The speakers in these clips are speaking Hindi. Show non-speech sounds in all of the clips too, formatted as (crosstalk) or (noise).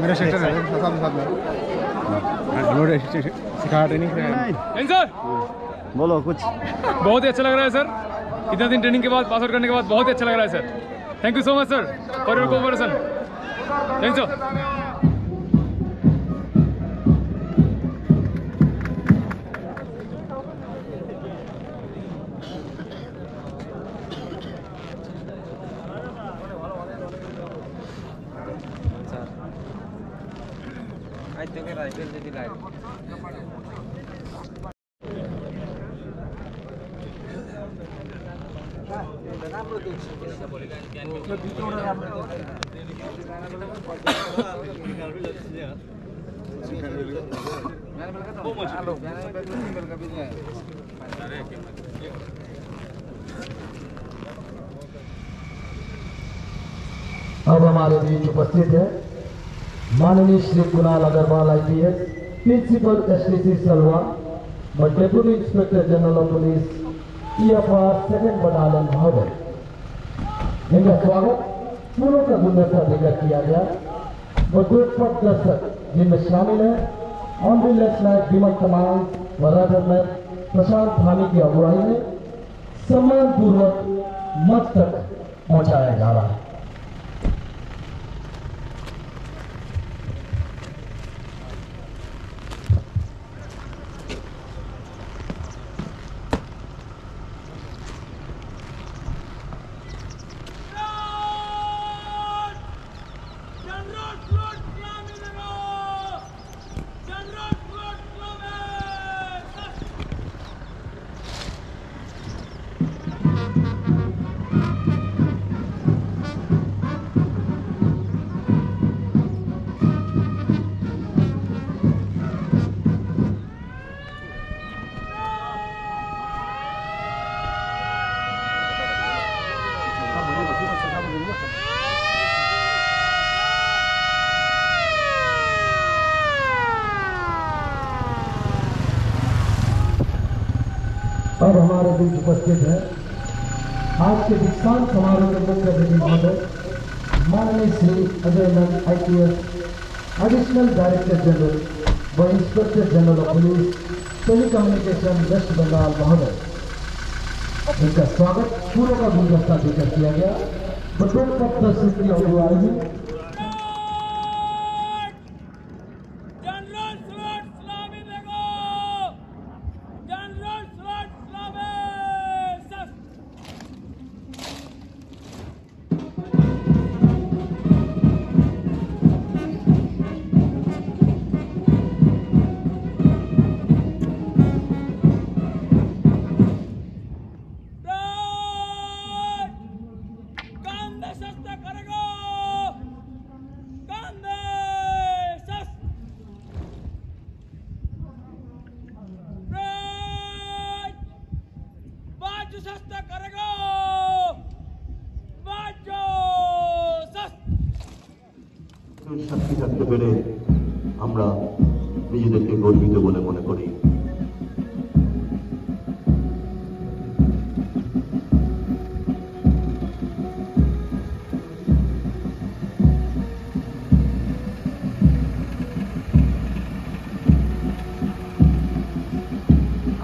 मेरा सेक्टर है साथ साथ में लोड सिखा ट्रेनिंग नहीं सर बोलो कुछ। बहुत ही अच्छा लग रहा है सर इतना दिन ट्रेनिंग के बाद पास आउट करने के बाद बहुत ही अच्छा लग रहा है sir thank you so much sir for your cooperation thank you अब हमारे बीच उपस्थित है माननीय Shri Kunal Agarwal IPS, principal STC Salua व deputy inspector general of police, EFR second battalion महोदय इनका स्वागत। फूलों का गुलदस्ता देकर किया गया दो पद दर्शक जिनमें शामिल है ऑनरी नायक विमल तमाम व नायक प्रशांत धामी की अगुवाई में सम्मान पूर्वक मत तक पहुँचाया जा रहा है हमारे बीच उपस्थित है। आज के दीक्षांत समारोह के मुख्य अतिथि महोदय, माननीय Shri Ajay Nand IPS additional director general व inspector general of police telecommunication West Bengal महोदय। इनका स्वागत फूलों का गुलदस्ता देकर किया गया। बटोर पद दर्शक की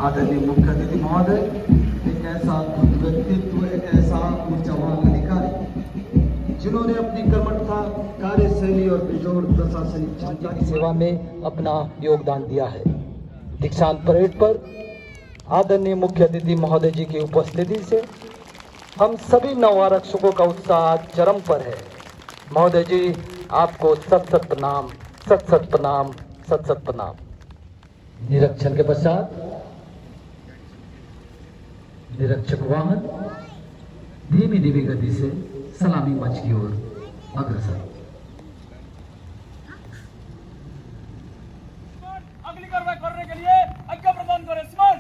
आदरणीय मुख्य अतिथि महोदय, एक ऐसा व्यक्तित्व, एक ऐसा ऊर्जावान अधिकारी, जिन्होंने अपनी कर्मठता, कार्यशैली और बेजोड़ प्रशासनिक क्षमता की सेवा में अपना योगदान दिया है। दीक्षांत परेड पर आदरणीय मुख्य अतिथि महोदय जी की उपस्थिति से हम सभी नव आरक्षकों का उत्साह चरम पर है। महोदय जी, आपको सत सत प्रणाम सत सत प्रणाम सत सत प्रणाम। निरीक्षण के पश्चात निरीक्षक वाहन धीमी धीमी गति से सलामी मंच की ओर अग्रसर। अगली कार्रवाई करने के लिए आज्ञा प्रदान करें सिमन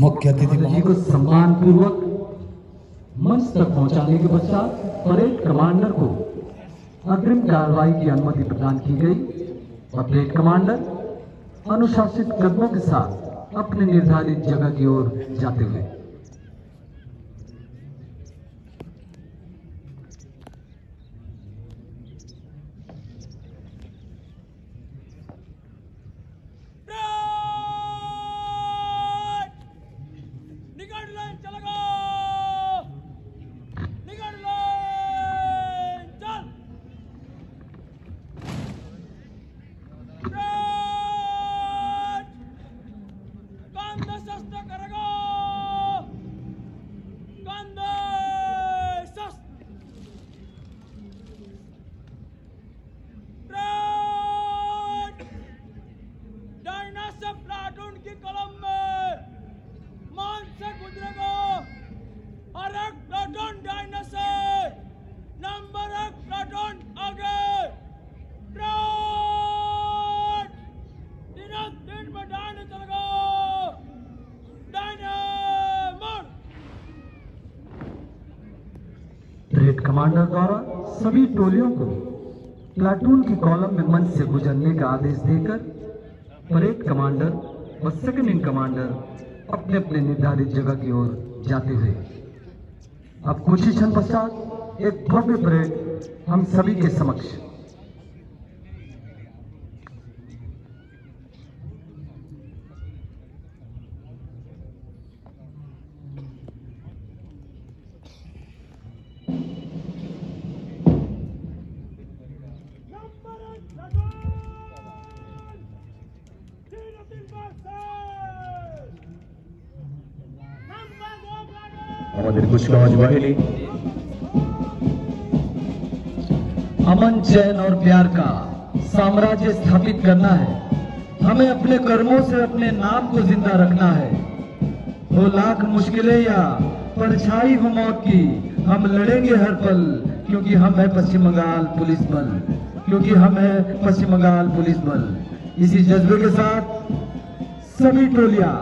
मुख्य अतिथि जी को सम्मान पूर्वक मंच तक पहुँचाने के पश्चात परेड कमांडर को अग्रिम कार्रवाई की अनुमति प्रदान की गई। और परेड कमांडर अनुशासित कदमों के साथ अपने निर्धारित जगह की ओर जाते हुए। सभी टोलियों को प्लाटून की कॉलम में मंच से गुजरने का आदेश देकर परेड कमांडर व सेकंड इन कमांडर अपने अपने निर्धारित जगह की ओर जाते हुए। अब कुछ ही क्षण पश्चात एक भव्य परेड हम सभी के समक्ष আমাদের কুচকাওয়াজ বাহিনী अमन चैन और प्यार का साम्राज्य स्थापित करना है हमें अपने कर्मों से अपने नाम को जिंदा रखना है हो लाख मुश्किलें या परछाई हो मौत की हम लड़ेंगे हर पल क्योंकि हम है पश्चिम बंगाल पुलिस बल क्योंकि हम है पश्चिम बंगाल पुलिस बल इसी जज्बे के साथ सभी टोलियां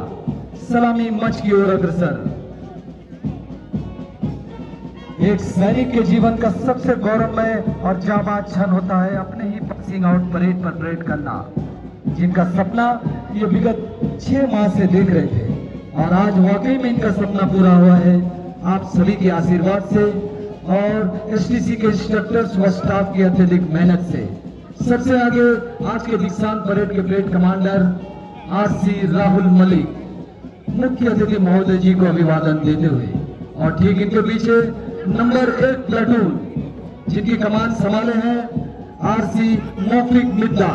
सलामी मंच की ओर अग्रसर एक सैनिक के जीवन का सबसे गौरवमय और जाबाज क्षण होता है अपने ही पासिंग आउट परेड पर परेड करना, जिनका सपना ये विगत छह माह से देख रहे थे। और आज वाकई में इनका सपना पूरा हुआ है। आप सभी के आशीर्वाद से और एसटीसी के इंस्ट्रक्टर्स व स्टाफ की अत्यधिक मेहनत से। सबसे आगे आज के दीक्षांत परेड के parade commander R C Rahul Malik, मुख्य अतिथि महोदय जी को अभिवादन देते हुए। और ठीक इनके पीछे नंबर एक प्लाटून जिनकी कमान संभाले हैं आरसी मौफिक मिद्दा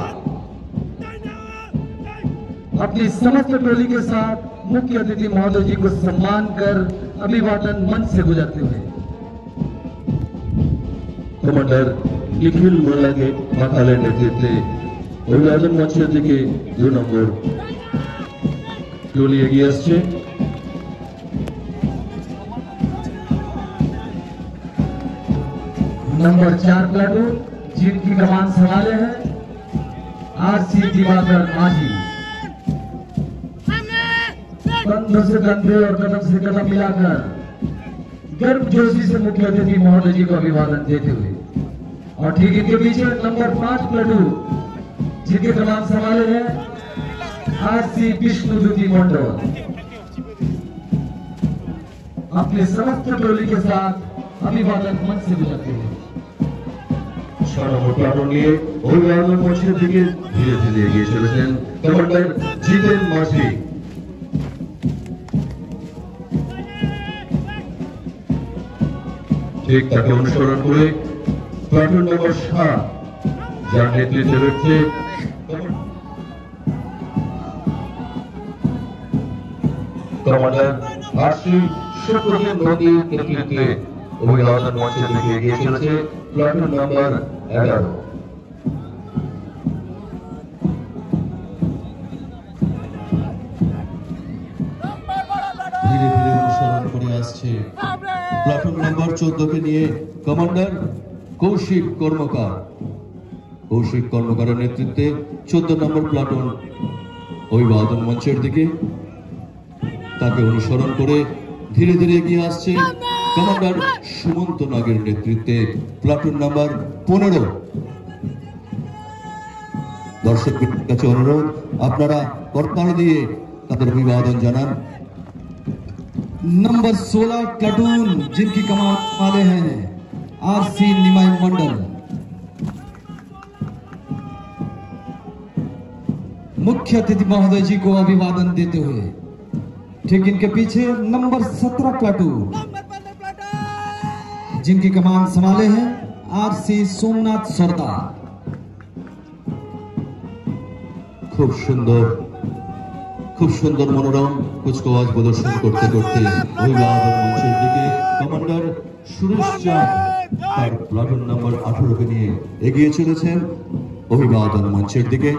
अपनी समस्त टोली के साथ मुख्य अतिथि महोदय जी को सम्मान कर अभिवादन मंच से गुजरते हुए কমান্ডার নিখিল মোল্লাকে মাথালের নেতৃত্বে অভিবাদন মঞ্চের দিকে দু নম্বর টলি এগিয়ে আসছে नंबर चार प्लाटून जिनकी कमान संभाले हैं, आरसी दिवाकर माझी। कंधों से कंधे और कदम से कदम मिलाकर गर्भ जोशी से मुख्य अतिथि महोदय जी को अभिवादन देते हुए। और ठीक इनके पीछे नंबर पाँच प्लाटून जिनके कमान संभाले हैं, आरसी विष्णु दुति मंडल। अपने समस्त टोली के साथ अभिवादन मंच से गुजरते हैं। মাঝি ঠিক তাকে অনুসরণ করে প্লাটুন নম্বর সাত, যার নেতৃত্বে রয়েছে নদীর নেতৃত্বে অভিবাদন মঞ্চের এগিয়ে চলেছে প্লাটুন নাম্বার এগারো ধীরে ধীরে অনুসরণ করে আসছে। প্লাটুন নাম্বার চোদ্দকে নিয়ে কমান্ডার কৌশিক কর্মকার। কৌশিক কর্মকারের নেতৃত্বে চোদ্দ নম্বর প্লাটুন অভিবাদন মঞ্চের দিকে। তাকে অনুসরণ করে ধীরে ধীরে এগিয়ে আসছে। কমান্ডার সুমন্ত নাগের নেতৃত্বে প্লাটুন নাম্বার পনেরো দর্শকদের কাছে অনুরোধ আপনারা করতাল দিয়ে তাদের অভিবাদন জানান नंबर 16 प्लाटून जिनकी कमान वाले हैं आरसी निमाई मंडल मुख्य अतिथि महोदय जी को अभिवादन देते हुए ठीक इनके पीछे नंबर 17 प्लाटून जिनकी कमान संभाले हैं आरसी सोमनाथ सरदार খুব সুন্দর খুব সুন্দর মনোরম কুচকাওয়াজ প্রদর্শন করতে করতে অভিবাদন মঞ্চের দিকে কমান্ডার সুরেশ চাঁদ তার প্লাটুন নাম্বার আঠারোকে নিয়ে এগিয়ে চলেছেন অভিবাদন মঞ্চের দিকে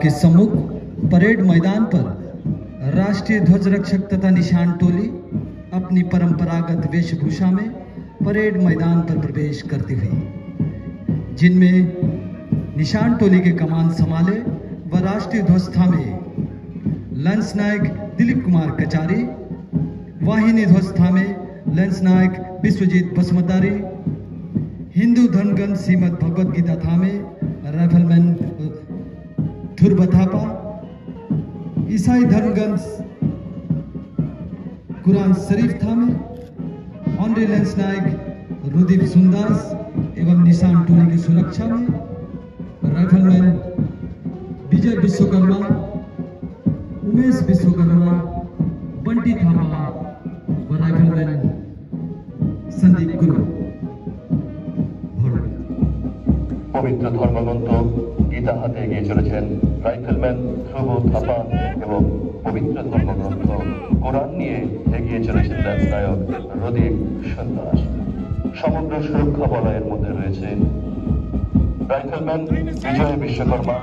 आपके सम्मुख परेड मैदान पर राष्ट्रीय ध्वज रक्षक तथा निशान टोली अपनी परंपरागत वेशभूषा में परेड मैदान पर प्रवेश करती हुई। जिनमें निशान टोली के कमान संभाले व राष्ट्रीय ध्वज थामे लंस नायक दिलीप कुमार कचारी, वाहिनी ध्वज थामे लंस नायक विश्वजीत बसमतारी, हिंदू धनगन श्रीमद भगवत गीता थामे राइफलमैन ठुर बथापा ईसाई धर्मगंज कुरान शरीफ थामे ऑनरे लेंस नायक रुदीप सुंदास एवं निशान टोली की सुरक्षा में राइफलमैन विजय विश्वकर्मा, उमेश विश्वकर्मा, बंटी थामा व राइफलमैन संदीप गुरु पवित्र धर्मग्रंथ গীতা হাতে এগিয়ে চলেছেন রাইফেলম্যান ধ্রুব থাপা এবং পবিত্র ধর্মগ্রন্থ কোরআন নিয়ে এগিয়ে চলেছেন ল্যান্স নায়ক রদীপ সন্দাস সমগ্র সুরক্ষা বলয়ের মধ্যে রয়েছে রাইফেলম্যান বিজয় বিশ্বকর্মা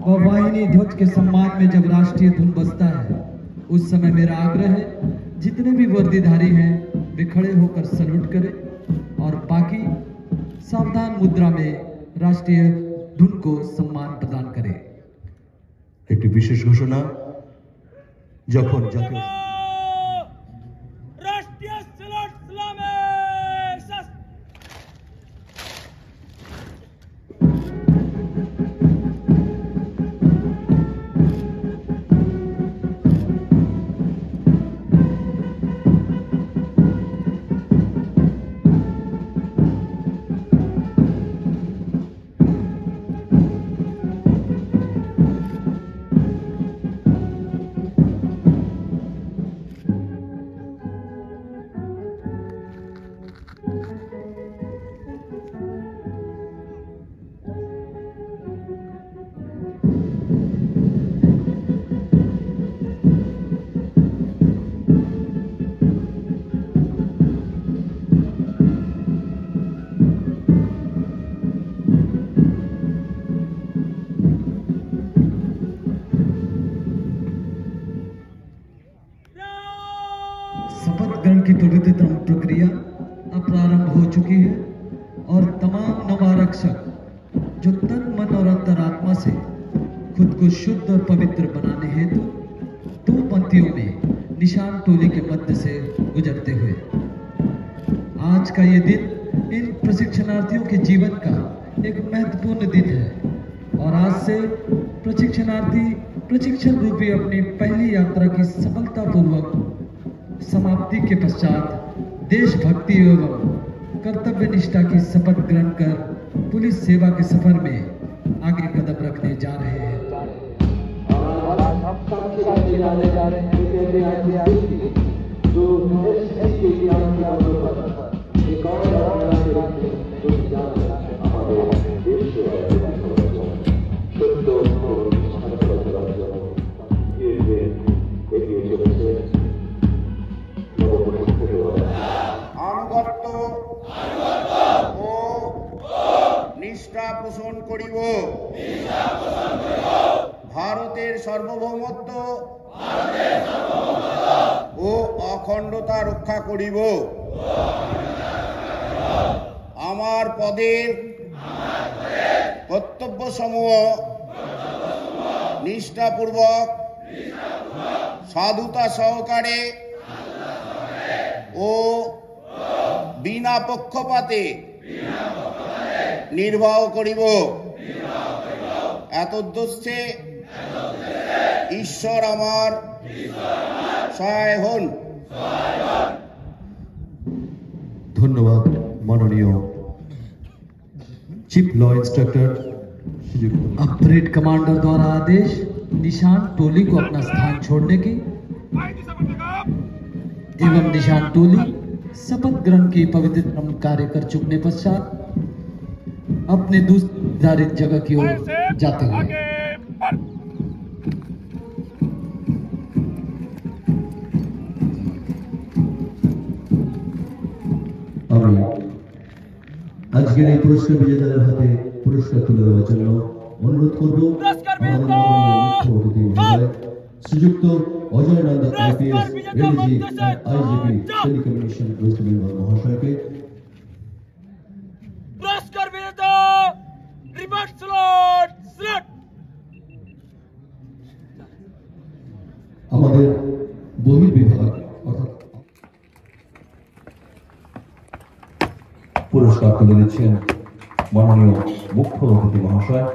व वाहिनी ध्वज के सम्मान में जब राष्ट्रीय धुन बजता है उस समय मेरा आग्रह है जितने भी वर्दीधारी हैं वे खड़े होकर सल्यूट करें और बाकी सावधान मुद्रा में राष्ट्रीय धुन को सम्मान प्रदान करें একটি বিশেষ ঘোষণা যখন জাতীয় से प्रशिक्षणार्थी प्रशिक्षण रूपी अपनी पहली यात्रा की सफलतापूर्वक समाप्ति के पश्चात देशभक्ति एवं कर्तव्य निष्ठा की शपथ ग्रहण कर पुलिस सेवा के सफ़र में आगे कदम रखने जा रहे हैं। রক্ষা করিব। আমার পদের কর্তব্য সমূহ নিষ্ঠাপূর্বক, সাধুতা সহকারে ও বিনা পক্ষপাতে নির্বাহ করিব। এতদ্দেশ্যে ঈশ্বর আমার সহায় হন। ধন্যবাদ মাননীয় চিফ ল इंस्ट्रक्टर अब परेड कमांडर द्वारा आदेश निशान टोली को अपना स्थान छोड़ने की एवं निशान टोली शपथ ग्रहण की पवित्रतम कार्य कर चुकने पश्चात अपने दूसरी निर्धारित जगह की ओर जाते हुए আজকের এই পুরস্কার বিজেতাদের হাতে পুরস্কার তুলে দেওয়ার জন্য অনুরোধ করব শ্রীযুক্ত Ajay Nanda IPS LG IGP telecommunication West Bengal মহাশয়কে পুরস্কার তুলে দিচ্ছেন মাননীয় মুখ্য অতিথি মহাশয়।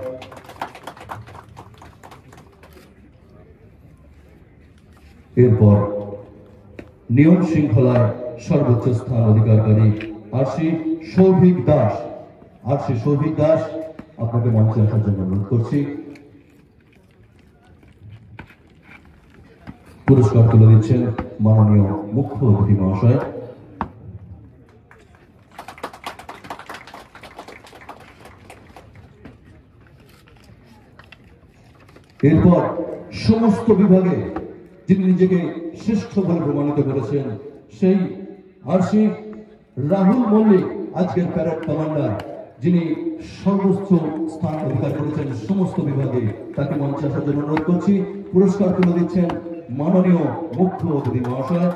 এরপর নিয়ম শৃঙ্খলায় সর্বোচ্চ স্থান অধিকারকারী আরসি সৌভিক দাস। আরসি সৌভিক দাস, আপনাকে মঞ্চে আসার জন্য অনুরোধ করছি। পুরস্কার তুলে দিচ্ছেন মাননীয় মুখ্য অতিথি মহাশয় এরপর সমস্ত বিভাগে যিনি নিজেকে শ্রেষ্ঠ বলে প্রমাণিত করেছেন, সেই আরসি রাহুল মল্লিক, আজকের প্যারেড কমান্ডার যিনি সর্বোচ্চ স্থান অধিকার করেছেন সমস্ত বিভাগে, তাকে মঞ্চে আসার জন্য অনুরোধ করছি। পুরস্কার তুলে দিচ্ছেন মাননীয় মুখ্য অতিথি মহাশয়।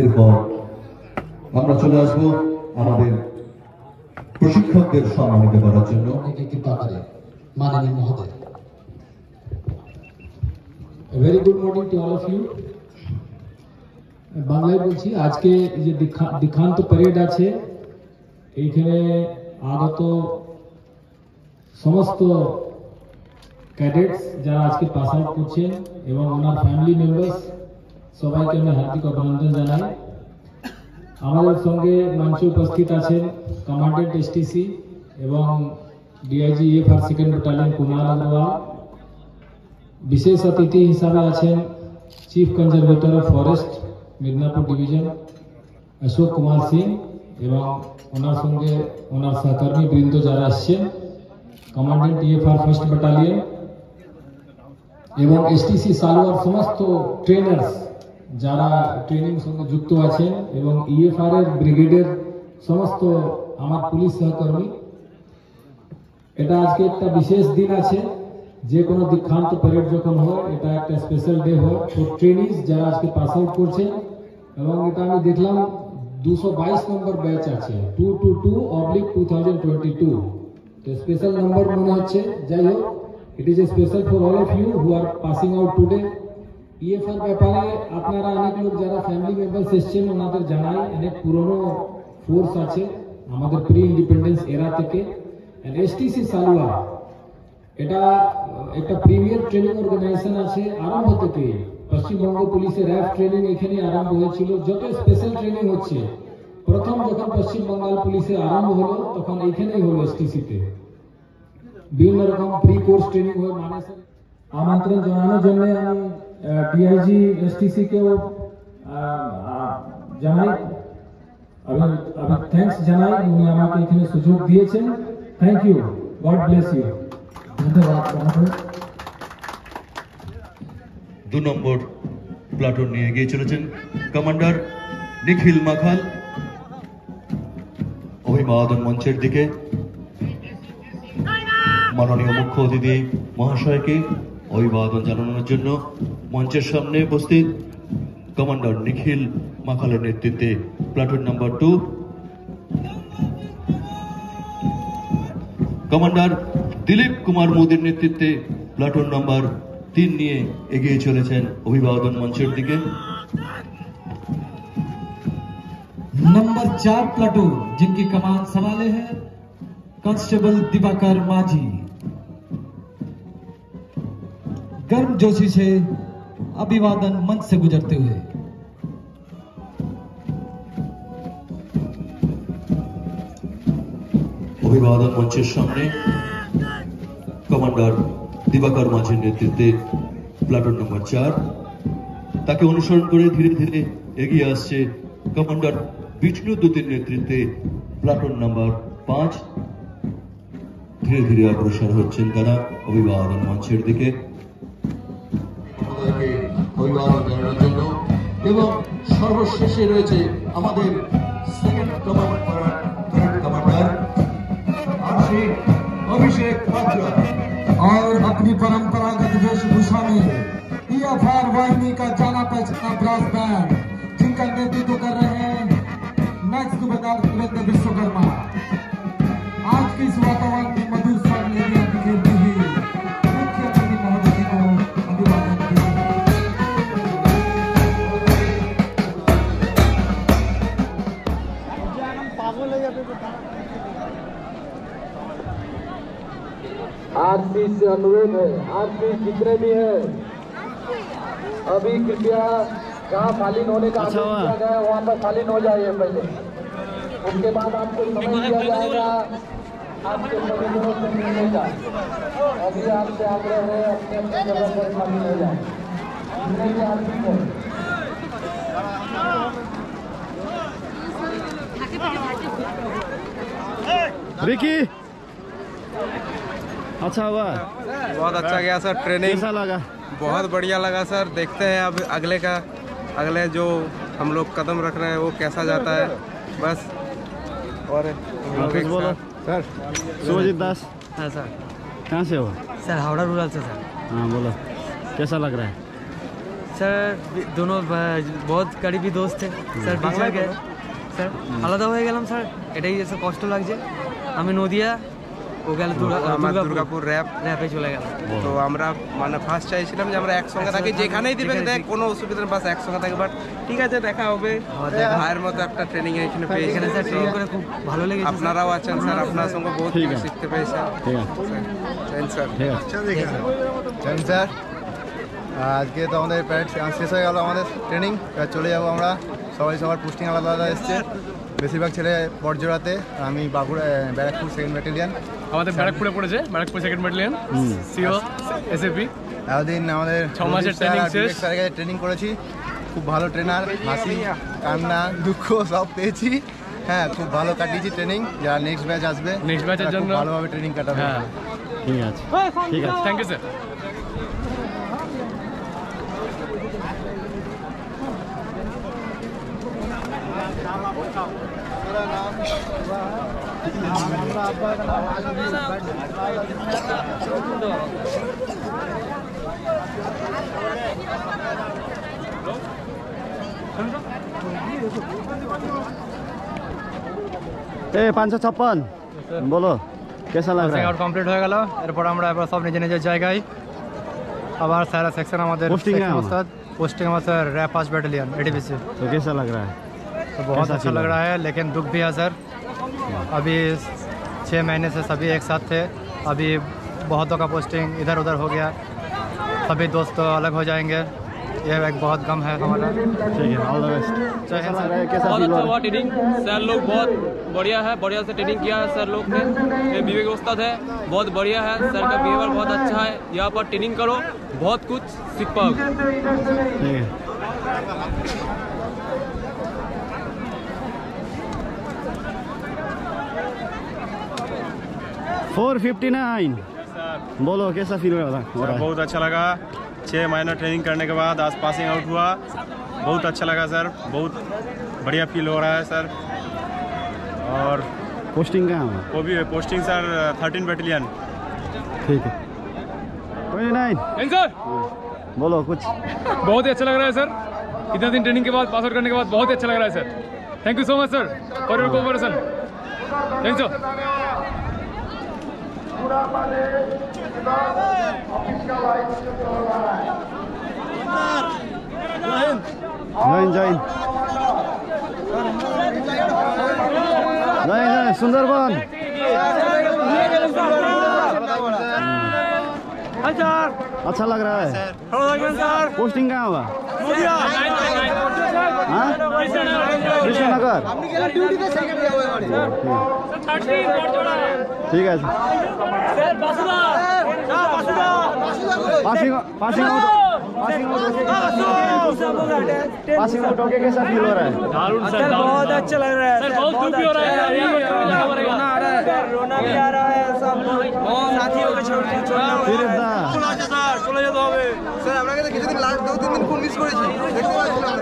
এরপর আমরা চলে আসব আমাদের প্রশিক্ষকদের সম্মানিত করার জন্য। মাননীয় মহোদয়। Very good morning to all of you বাংলায় বলছি, আজকে যে দীক্ষান্ত প্যারেড আছে, এইখানে আগত সমস্ত ক্যাডেটস যারা আজকে পাস আউট করছেন এবং ওনার ফ্যামিলি মেম্বার্স সবাইকে আমি হার্দিক অভিনন্দন জানাই। আমাদের সঙ্গে মঞ্চে উপস্থিত আছেন কমান্ডেন্ট এসটিসি এবং DIG F R second battalion Kumar Agarwal বিশেষ অতিথি হিসাবে আছেন chief conservator of forest Midnapore division Ashok Kumar Singh এবং ওনার সঙ্গে ওনার সহকর্মী বৃন্দ যারা আসছেন কমান্ডেন্ট ইএফআর ফার্স্ট ব্যাটালিয়ন এবং এসটিসি সালোয়ার সমস্ত ট্রেনার্স যারা ট্রেনিং সঙ্গে যুক্ত আছেন এবং ইএফআর এর ব্রিগেডের সমস্ত আমার পুলিশ সহকর্মী, এটা আজকে একটা বিশেষ দিন আছে। যে কোনো দীক্ষান্ত প্যারেড যখন হয়, এটা একটা স্পেশাল ডে হয়। তো ট্রেনিস যারা আজকে পাস আউট করছেন, এবং এটা আমি দেখলাম দুশো বাইশ নম্বর ব্যাচ আছে two two two oblique two thousand twenty two তো স্পেশাল নম্বর মনে হচ্ছে। যাই হোক it is a special for all of you who are passing out today EFR ব্যাপারে আপনারা অনেক লোক যারা ফ্যামিলি মেম্বার্স এসছেন, ওনাদের জানাই, অনেক পুরনো ফোর্স আছে আমাদের প্রি ইন্ডিপেন্ডেন্স এরা থেকে এসটিসি সালুয়া এটা একটা প্রিমিয়ার ট্রেনিং অর্গানাইজেশন আছে আরম্ভ থেকে। পশ্চিমবঙ্গ পুলিশের র্যাব ট্রেনিং এখানে আরম্ভ হয়েছিল, যত স্পেশাল ট্রেনিং হচ্ছে। প্রথম যখন পশ্চিম বাংলার পুলিশে আরম্ভ হলো, তখন এইখানেই হলো এসটিসিতে বিভিন্ন রকম প্রি কোর্স ট্রেনিং হয় মানে আমন্ত্রণ জানানোর জন্য আমি ডিআইজি এসটিসি কেও জানাই। আমি থ্যাঙ্কস জানাই, উনি আমাকে এখানে সুযোগ দিয়েছেন। Thank you God bless you ধন্যবাদ দু নম্বর প্লাটুন নিয়ে এগিয়ে চলেছেন কমান্ডার নিখিল মাখাল। অভিবাদন মঞ্চের দিকে মাননীয় মুখ্য অতিথি মহাশয়কে অভিবাদন জানানোর জন্য মঞ্চের সামনে উপস্থিত কমান্ডার নিখিল মাখালের নেতৃত্বে platoon number two commander Dilip Kumar মোদীর নেতৃত্বে প্লাটুন নাম্বার তিন নিয়ে এগিয়ে চলেছেন অভিবাদন মঞ্চের দিকে नंबर चार प्लाटून जिनकी कमान संभाले हैं कांस्टेबल दिवाकर माझी गर्म जोशी से अभिवादन मंच से गुजरते हुए অভিবাদন মঞ্চের সামনে কমান্ডার দিবাকর মাঝির নেতৃত্বে প্লাটুন নম্বর চার তাকে অনুসরণ করে ধীরে ধীরে এগিয়ে আসছে কমান্ডার বিষ্ণু দূতের নেতৃত্বে প্লাটুন নাম্বার পাঁচ ধীরে ধীরে অগ্রসর হচ্ছেন তারা অভিবাদন মঞ্চের দিকে এবং সর্বশেষে রয়েছে আমাদের আপনি পরম্পরাগত বেশভূষণী ইয়ার বাহিনী কাজ জানা পেছনা বিশ্বকর্মা अनुरोध है। आरती जितने भी हैं अभी कृपया जहाँ शालीन होने का आदेश दिया गया है वहाँ पर शालीन हो जाइए पहले। उसके बाद आपको समय दिया जाएगा। आपके परिजनों से मिलने का अभी आपसे आग्रह है अपने अपने जगह पर शालीन हो जाए। जितने भी है रिकी! अच्छा हुआ बहुत अच्छा गया सर ट्रेनिंग कैसा लगा बहुत बढ़िया लगा सर देखते हैं अब अगले का अगले जो हम लोग कदम रख रहे हैं वो कैसा जाता है बस और हम लोग कुछ एक बोलो साथ- सर सुभजीत दास हाँ सर कहाँ से हो सर हावड़ा रूरल से सर हाँ बोलो कैसा लग रहा है স্যার দোনো বহুত করিবি দোস্ত স্যার টিচারকে স্যার আলাদা হয়ে গেলাম স্যার এটাই এসে কষ্ট লাগছে আমি নদিয়া ও গেল আমার দুর্গাপুর। র্যাপ র্যাপে চলে গেল। তো আমরা মানে ফার্স্ট চাইছিলাম যে আমরা একসঙ্গে থাকি যেখানেই দিবে দেখ কোনো অসুবিধা বাস একসঙ্গে থাকি। বাট ঠিক আছে দেখা হবে। ভাইয়ের মতো একটা ট্রেনিং এখানে পেয়েছি। এখানে স্যার ট্রেনিং করে খুব ভালো লেগেছে আপনারাও আছেন স্যার। আপনার সঙ্গে বহুত কিছু শিখতে পেয়েছেন ঠিক আছে। স্যার ঠিক আছে। স্যার আজকে তো আমাদের প্যারেড শেষ হয়ে গেল আমাদের ট্রেনিং চলে যাব আমরা। সবাই সবার পোস্টিং আলাদা আলাদা এসছে। বেশিরভাগ ছেলে বড়জোড়াতে আমি বাঁকুড়া ব্যারাকপুর সেকেন্ড ব্যাটালিয়ান আমাদের ব্যারাকপুরে পড়েছে Barrackpore second battalion CO SAP এতদিন আমাদের ছ মাসের শেষ। স্যারের কাছে ট্রেনিং করেছি। খুব ভালো ট্রেনার হাসি কান্না দুঃখ সব পেয়েছি। হ্যাঁ খুব ভালো কাটিয়েছি ট্রেনিং যারা নেক্সট ব্যাচ আসবে নেক্সট খুব জন্য- ভালোভাবে ট্রেনিং কাটাবে। হ্যাঁ। ঠিক আছে। ঠিক আছে থ্যাংক ইউ স্যার এ পাঁচশো ছাপ্পান বলো कैसा लग रहा है আউট কমপ্লিট হয়ে গেল এরপর আমরা এবার সব নিজের নিজের জায়গায় আবার স্যার সেকশন আমাদের Posting section है उस्ताद पोस्टिंग हमारा सर रैप पास बैटालियन एडीबीसी तो कैसा लग रहा है तो बहुत कैसा अच्छा feel लग हो रहा है लेकिन दुख भी है सर अभी छः महीने से सभी एक साथ थे। अभी बहुतों का पोस्टिंग इधर उधर हो गया। सभी दोस्त अलग हो जाएँगे। यह एक बहुत गम है हमारा। ठीक है ऑल द बेस्ट जय हिंद। सर बहुत अच्छा हुआ ट्रेनिंग सर लोग बहुत बढ़िया है बढ़िया से ट्रेनिंग किया है सर लोग ने। ये विवेक उस्ताद है बहुत बढ़िया है। सर का बिहेवियर बहुत अच्छा है। यहाँ पर ट्रेनिंग करो बहुत कुछ सीख पाओगे। ठीक है। Four fifty nine. बोलो कैसा फील हो रहा हो रहा है बहुत अच्छा लगा। छः महीना ट्रेनिंग करने के बाद आज पासिंग आउट हुआ। बहुत अच्छा लगा सर। बहुत बढ़िया फील हो रहा है सर। और पोस्टिंग कहाँ हुआ? वो भी पोस्टिंग सर थर्टीन बटालियन ठीक है। ट्वेंटी नाइन थैंक सर बोलो कुछ। बहुत ही अच्छा लग रहा है सर। इतना दिन ट्रेनिंग के बाद पास आउट करने के बाद बहुत ही अच्छा लग रहा है sir. Thank you so much sir for your cooperation thank you join join join join Sundarban. अच्छा लग रहा है। पोस्टिंग कहाँ हुआ? हाँ? कृष्णनगर। ठीक है पासिंग पासिंग आउट ओके हाँ, कैसा फील हो रहा है? सर बहुत अच्छा लग रहा है बहुत दुख हो अच्छा रहा है। रोना आ रहा है। रोना भी आ रहा है सब साथियों को छोड़ना স্যার চলে যেতে হবে স্যার আপনাকে তো কিছুদিন লাস্ট দু তিন দিন খুব মিস করেছি দেখতে পাচ্ছিলাম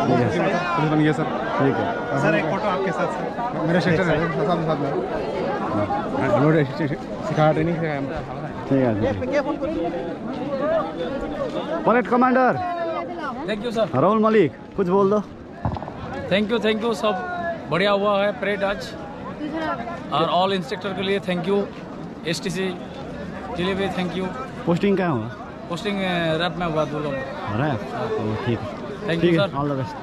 ठीक है पुलिस बन गया सर ठीक है सर एक फोटो आपके साथ सर मेरा सिस्टर है लोड सिखाया ट्रेनिंग सिखाया ठीक है parade commander thank you sir Rahul Malik कुछ बोल दो थैंक यू थैंक यू सब बढ़िया हुआ है परेड आज और ऑल इंस्ट्रक्टर के लिए thank you S T C के लिए भी थैंक यू पोस्टिंग क्या हुआ पोस्टिंग रैप में हुआ अरे तो ठीक है you, है sir. ऑल द बेस्ट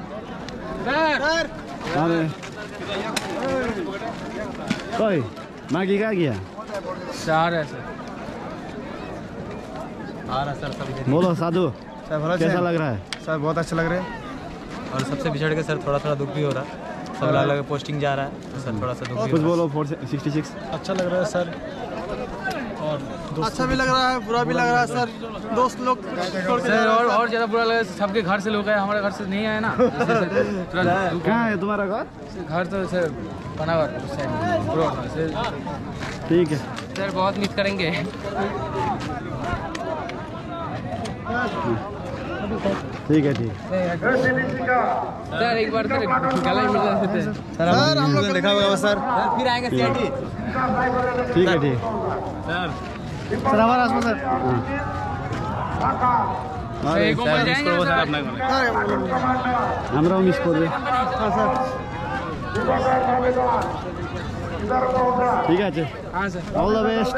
अरे कोई मैगी क्या गया चार है सर आ रहा सर सभी बोलो साधु सर भला कैसा लग रहा है? सर बहुत अच्छा लग रहा है। और सबसे बिछड़ के सर थोड़ा थोड़ा दुख भी हो रहा। है सब अलग अलग पोस्टिंग जा रहा है। सर थोड़ा सा दुख भी कुछ हो रहा। बोलो फोर सिक्सटी सिक्स अच्छा लग रहा है सर अच्छा भी लग रहा है बुरा भी लग रहा है सर। दोस्त लोग छोड़ के जा सर और और ज़्यादा बुरा लगा सबके घर से लोग आए हमारे घर से नहीं आए ना। (laughs) कहाँ है तुम्हारा घर? घर तो सर सर। ठीक है। सर बहुत मिस करेंगे। ठीक है ठीक सर एक बार सर गला ही मिल रहा है। सर हम लोग देखा होगा सर। फिर आएँगे ठीक है ठीक सर हमारा सर। हाँ। हमराव मिस कर ठीक है ऑल द बेस्ट